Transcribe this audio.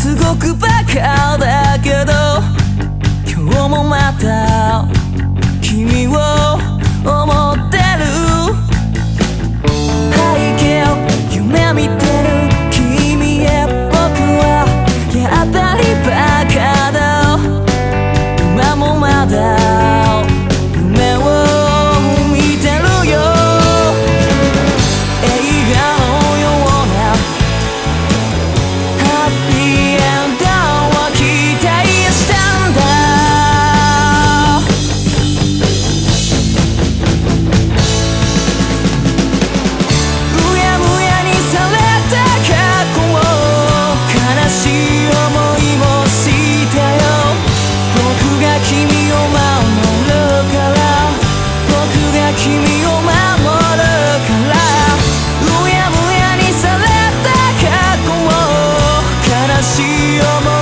すごくバカだけど今日もまた your mind.